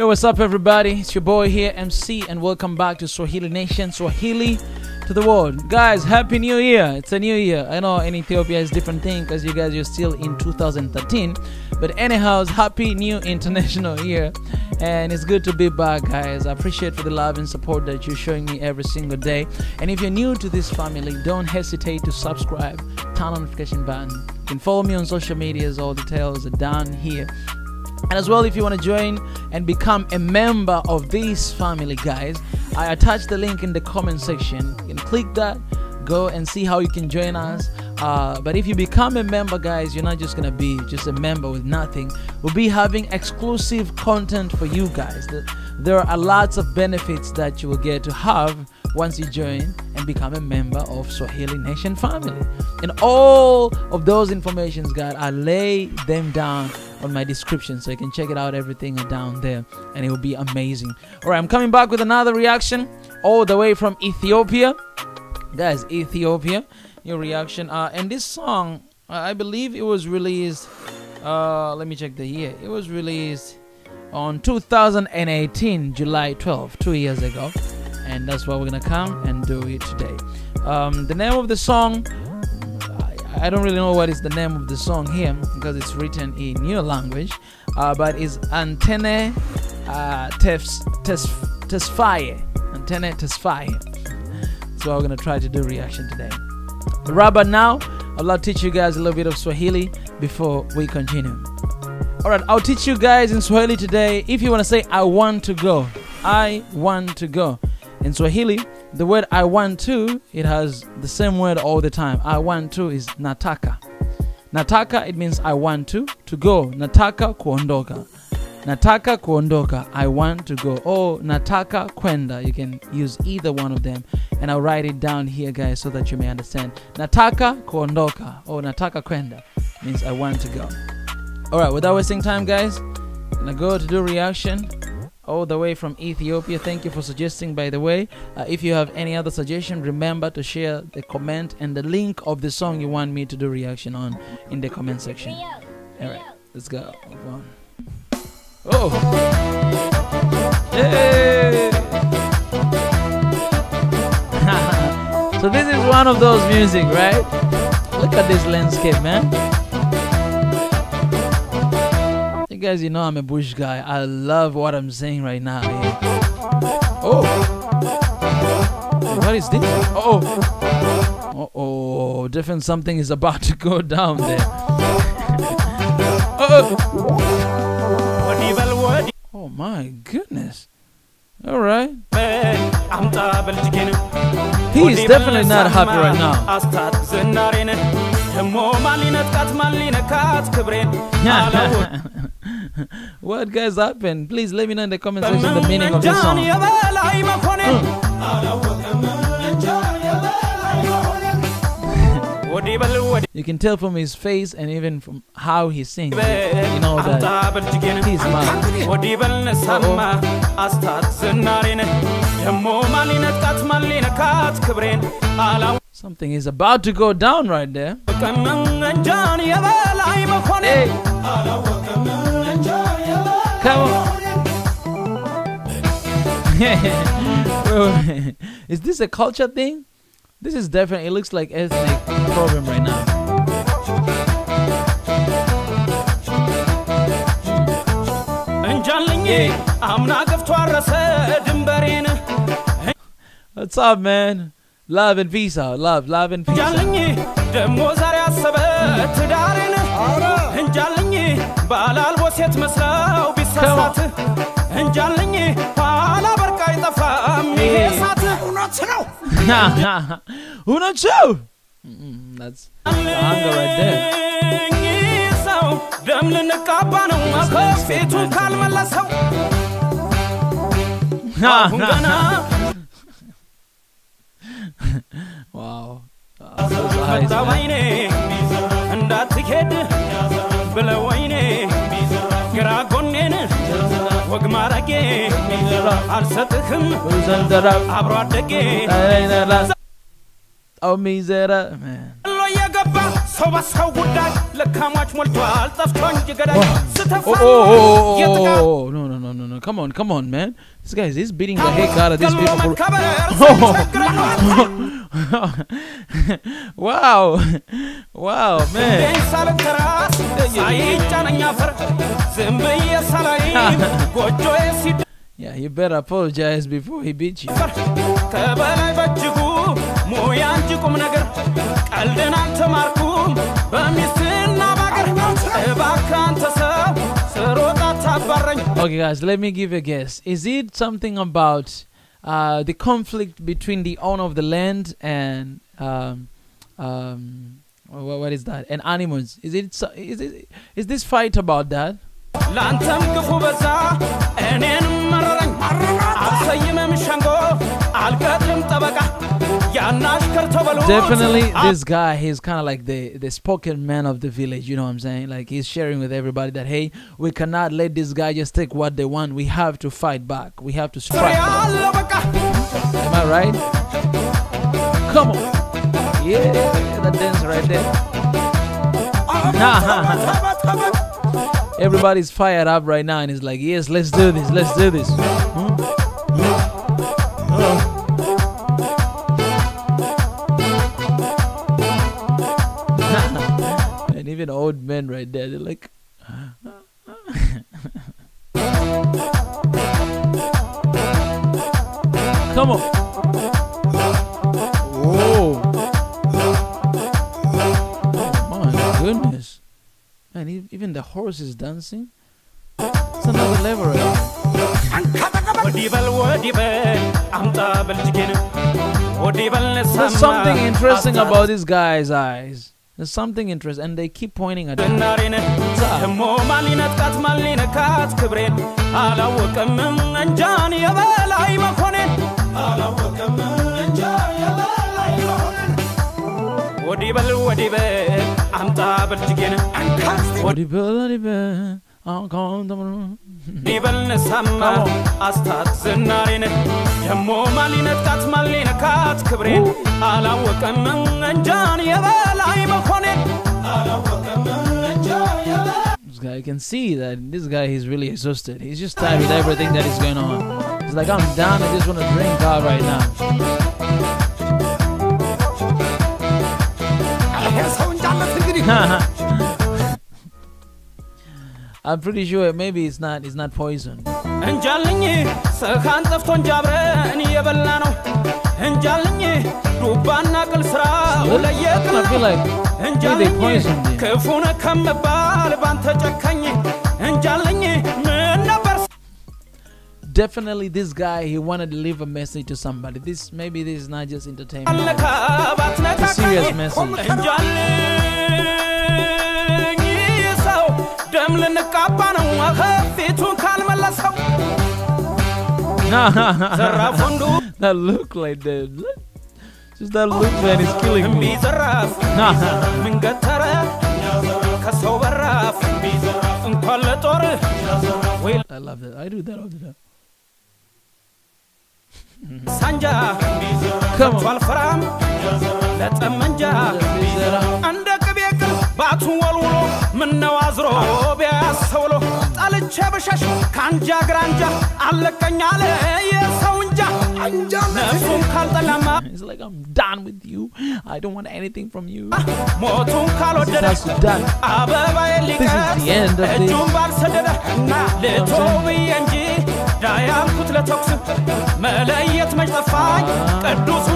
Yo, what's up, everybody? It's your boy here, MC, and welcome back to Swahili Nation, Swahili to the world. Guys, Happy New Year! It's a new year. I know in Ethiopia it's different thing because you guys are still in 2013, but anyhow, Happy New International Year, and it's good to be back, guys. I appreciate for the love and support that you're showing me every single day. And if you're new to this family, don't hesitate to subscribe, turn on notification button. You can follow me on social medias. All details are down here. And as well, if you want to join and become a member of this family, guys, I attach the link in the comment section. You can click that, go and see how you can join us. Uh, but if you become a member, guys, you're not just gonna be just a member with nothing. We'll be having exclusive content for you guys. There are lots of benefits that you will get to have once you join and become a member of Swahili Nation family. And all of those informations, guys, I lay them down on my description so you can check it out everything down there and it will be amazing. All right i'm coming back with another reaction all the way from ethiopia. Guys ethiopia your reaction uh and this song i believe it was released uh let me check the year it was released on 2018 july 12 two years ago and that's why we're gonna come and do it today. Um the name of the song I don't really know what is the name of the song here because it's written in your language, uh, but it's Anteneh uh, Tesfaye. Anteneh Tesfaye. So we're gonna try to do reaction today. Right now, I'd love to teach you guys a little bit of Swahili before we continue. Alright, I'll teach you guys in Swahili today. If you want to say I want to go, I want to go. In Swahili, the word I want to, it has the same word all the time. I want to is nataka. Nataka, it means I want to, to go. Nataka kuondoka. Nataka kuondoka, I want to go. Or nataka kwenda, you can use either one of them. And I'll write it down here, guys, so that you may understand. Nataka kuondoka, or nataka kwenda, means I want to go. Alright, without wasting time, guys, I'm gonna go to do reaction all the way from Ethiopia. Thank you for suggesting, by the way. Uh, if you have any other suggestion, remember to share the comment and the link of the song you want me to do reaction on in the comment section. All right, let's go. Oh, hey! so this is one of those music, right? Look at this landscape, man. Guys, you know I'm a bush guy. I love what I'm saying right now. Yeah. Oh, what is this? Oh, oh, oh, different something is about to go down there. oh. oh my goodness. All right. He is definitely not happy right now. what guys happened? Please let me know in the comment section the meaning of this song. Mm. you can tell from his face and even from how he sings, you know that he's mad. Something is about to go down right there. Hey. Come on. wait, wait. Is this a culture thing? This is definitely, it looks like ethnic problem right now. What's up, man? Love and peace out. Love, love and peace out. ሳሳት እንጃልኝ ኋላ በርቅ አይጠፋም። ይሄ ሳት እውነት ነው? እውነት ነው? ሰው ደም ልንቃባ ነው። ከፊቱን ካልመለሰው አሁን ገና ዋው! እንዳትሄድ ወግ ማረጌ አልሰጥህም አብሮ አደጌ. ሎ የገባ ሰው በሰው ጉዳይ ለካሟች ሞልቷል ጠፍቶ እንጂ ገዳይ Oh, oh, come on, come on, man. This guy is beating the heck out of these people. Oh. wow. Wow, man. yeah, you better apologize before he beats you. Okay, guys, let me give a guess. Is it something about uh, the conflict between the owner of the land and um, um, wha- what is that? And animals? Is it? Is it? Is this fight about that? Definitely, this guy, he's kind of like the, the spoken man of the village, you know what I'm saying? Like, he's sharing with everybody that, hey, we cannot let this guy just take what they want. We have to fight back. We have to strike. Am I right? Come on. Yeah, that dance right there. Everybody's fired up right now and it's like, yes, let's do this, let's do this. Hmm? hmm? hmm? even old men right there. They're like. Come on. Oh my goodness. Man, even the horse is dancing. It's another level. Right? There's something interesting about this guy's eyes. There's something interesting, and they keep pointing at him. ብናሬን ደሞ ማን ሊነጥቃት ማን ሊነካት ክብሬን አላወቀም እንጃን የበላይ መኮኔን አላወቀም እንጃን የበላይ መኮኔን ወዲህ በል ወዲህ በል አምጣ በልጅጌን ወዲህ በል ነሳማ አስታት ዝናሬን ደሞ ማን ሊነጥቃት ማን ሊነካት ክብሬን አላወቀም እንጃን የበላይ መኮኔን አላወቀም እንጃን የበላይ This guy, you can see that this guy is really exhausted. He's just tired with everything that is going on. He's like, I'm done. I just want to drink out right now. I'm pretty sure maybe it's not. It's not poison. እንጃልኝ ሰካን ጠፍቶ እንጃብረን እየበላ ነው እንጃልኝ ዱባና ቅል ስራው I ለየቅል kinda feel ነው like maybe they እንጃልኝ poisoned him. ክፉነ ከምባል ባንተ ጨካኝ እንጃልኝ ምን ነበር Definitely, this guy he wanted to leave a message to somebody. This maybe this is not just entertainment. አለካ ባትነካካኝ serious message. ደም ልንቃባ ነው ፊቱን ካልመለሰው ዘራፍ ወንዱ that look like that. Just that look, man, is killing እምቢ me. ዘራፍ ምን ገተረ ከሰው በራፍ እንኳን ለጦር ወይ I love that. I do that all the time. ሳንጃ Come on. አልፈራም ለጠመንጃ እንደ ቅቤ ቅል ባቱን ወልውሎ ምነው አዝሮ ቢያሰውሎ ጠልቼ ብሸሽ ከአንጃ ግራንጃ አለቀኝ አለ የሰው እንጃ ነፍሱን ካልጠላማ It's like I'm done with you. I don't want anything from you. ሞቱን This ካልወደደ has to die. አበባዬ ሊቀር This is the end of the- እጁን ባልሰደደ ልቶ ብዬ እንጂ ዳያልኩት ለተኩስ መለየት መች ጠፋኝ ቅዱሱ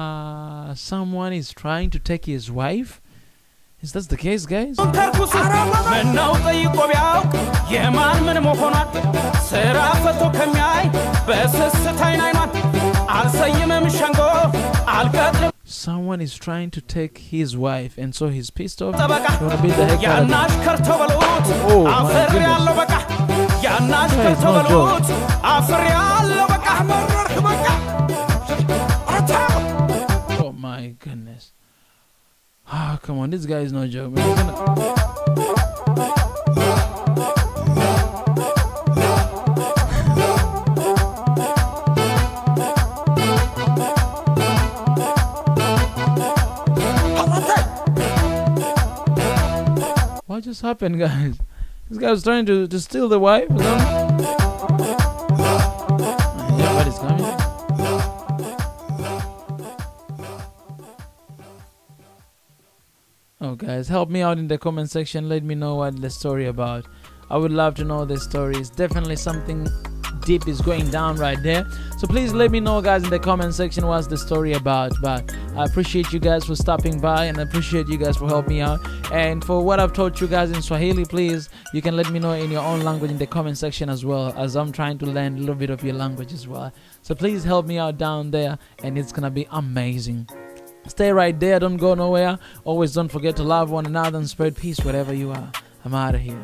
Uh, someone is trying to take his wife. Is that the case, guys? ምነው ጠይቆ ቢያውቅ የማን ምን መሆኗን ስራ ፈቶ ከሚያይ በስስት አይን አይኗን አልሰይምም ሸንጎ አልቀጥልም Someone is trying to take his wife, and so he's pissed off. ያናሽከር ተበሉት Oh, Ah, come on, this guy is no joke. Man. What just happened, guys? This guy was trying to, to steal the wife. Guys. Help me out in the comment section. Let me know what the story about. I would love to know the story. It's definitely something deep is going down right there. So please let me know, guys, in the comment section what's the story about. But I appreciate you guys for stopping by and I appreciate you guys for helping me out. And for what I've taught you guys in Swahili, please, you can let me know in your own language in the comment section as well, as I'm trying to learn a little bit of your language as well. So please help me out down there, and it's gonna be amazing. Stay right there, don't go nowhere. Always don't forget to love one another and spread peace wherever you are. I'm out of here.